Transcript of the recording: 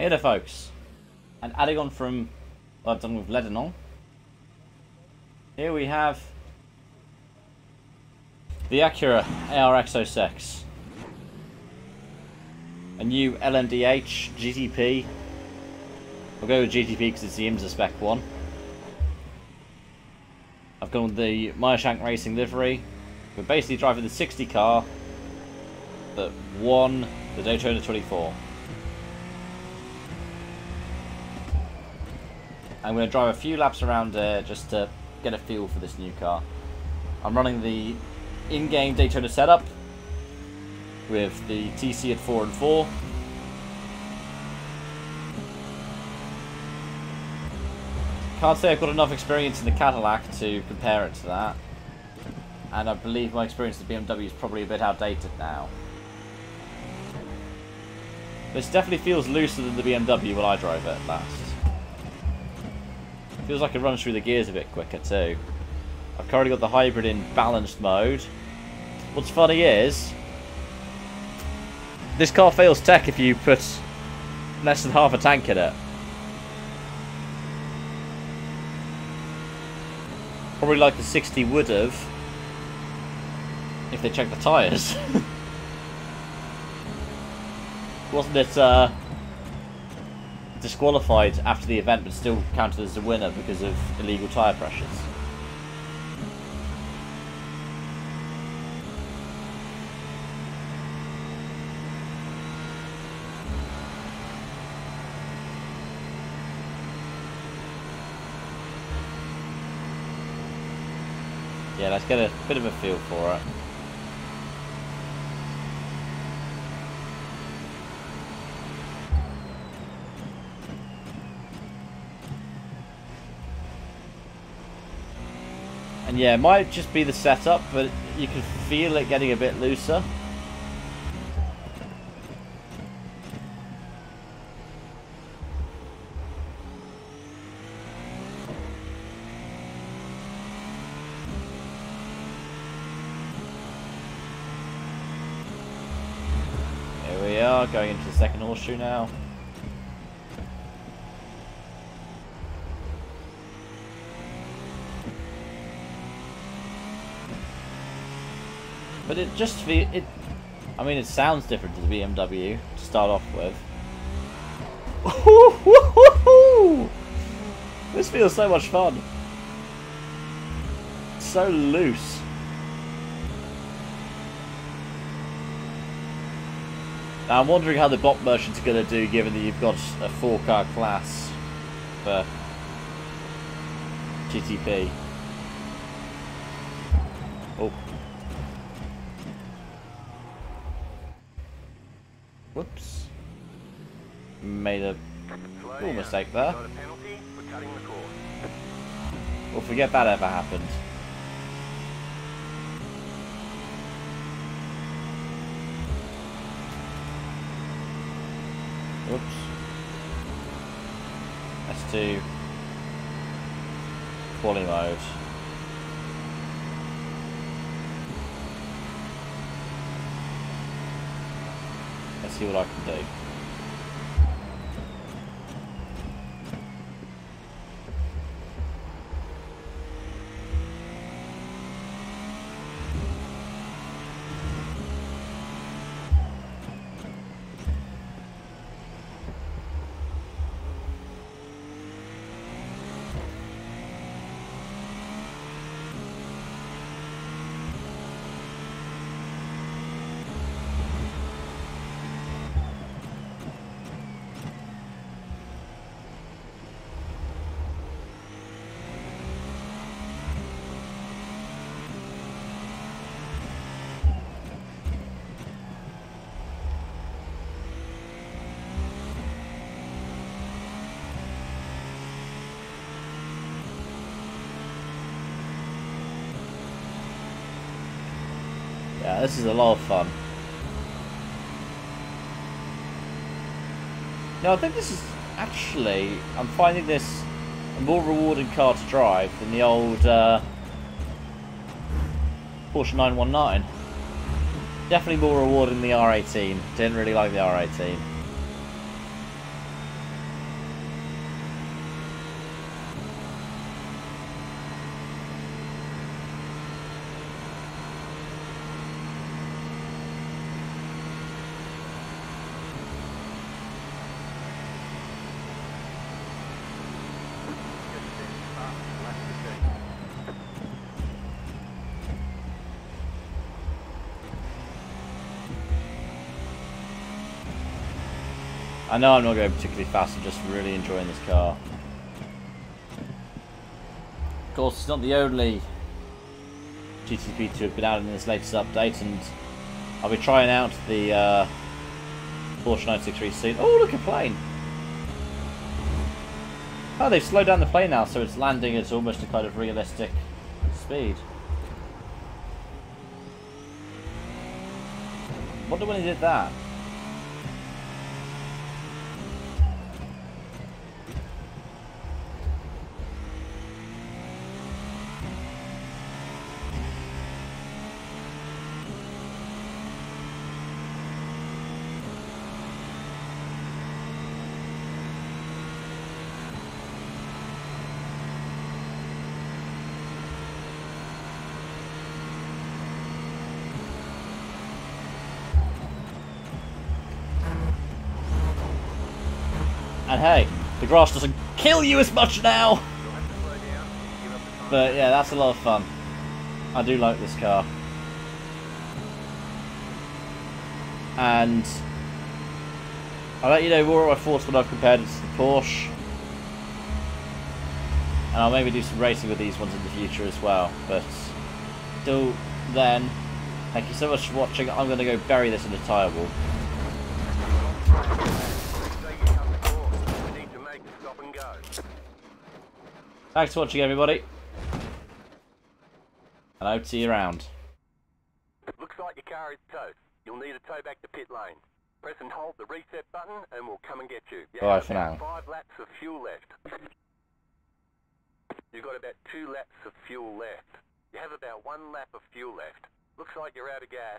Hey there folks, and adding on from what I've done with Lebanon, here we have the Acura ARX06. A new LMDH GTP. I'll go with GTP because it's the IMSA spec one. I've gone with the Meyer Shank Racing livery. We're basically driving the 60 car that won the Daytona 24. I'm going to drive a few laps around uh, just to get a feel for this new car. I'm running the in-game Daytona setup with the TC at 4 and 4. Can't say I've got enough experience in the Cadillac to compare it to that. And I believe my experience with the BMW is probably a bit outdated now. This definitely feels looser than the BMW when I drive it last. Feels like it runs through the gears a bit quicker too. I've currently got the hybrid in balanced mode. What's funny is, this car fails tech if you put less than half a tank in it. Probably like the 60 would have if they checked the tyres. Wasn't it uh, disqualified after the event but still counted as a winner because of illegal tyre pressures? Yeah, let's get a bit of a feel for it. And yeah, it might just be the setup, but you can feel it getting a bit looser. Here we are, going into the second horseshoe now. But it just feel it. I mean, it sounds different to the BMW to start off with. This feels so much fun. So loose. Now I'm wondering how the bot merchants are going to do, given that you've got a four-car class for GTP. Oh. Whoops. Made a little mistake there. We'll forget that ever happened. Oops. Let's do quali mode. Let's see what I can do. Yeah, this is a lot of fun. No, I think this is actually, I'm finding this a more rewarding car to drive than the old uh, Porsche 919. Definitely more rewarding than the R18. Didn't really like the R18. I know I'm not going particularly fast, I'm just really enjoying this car. Of course, it's not the only GTP to have been added in this latest update, and I'll be trying out the uh, Porsche 963 soon. Oh, look, a plane! Oh, they've slowed down the plane now, so it's landing at almost a kind of realistic speed. Wonder when he did that. And hey, the grass doesn't kill you as much now! But yeah, that's a lot of fun. I do like this car. And I'll let you know more of my thoughts when I've compared it to the Porsche. And I'll maybe do some racing with these ones in the future as well. But till then, thank you so much for watching. I'm going to go bury this in the tyre wall. Thanks for watching, everybody. And I'll see you around. Looks like your car is toast. You'll need a tow back to pit lane. Press and hold the reset button and we'll come and get you. You Bye for now. Five laps of fuel left. You've got about two laps of fuel left. You have about one lap of fuel left. Looks like you're out of gas.